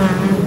Mm-hmm.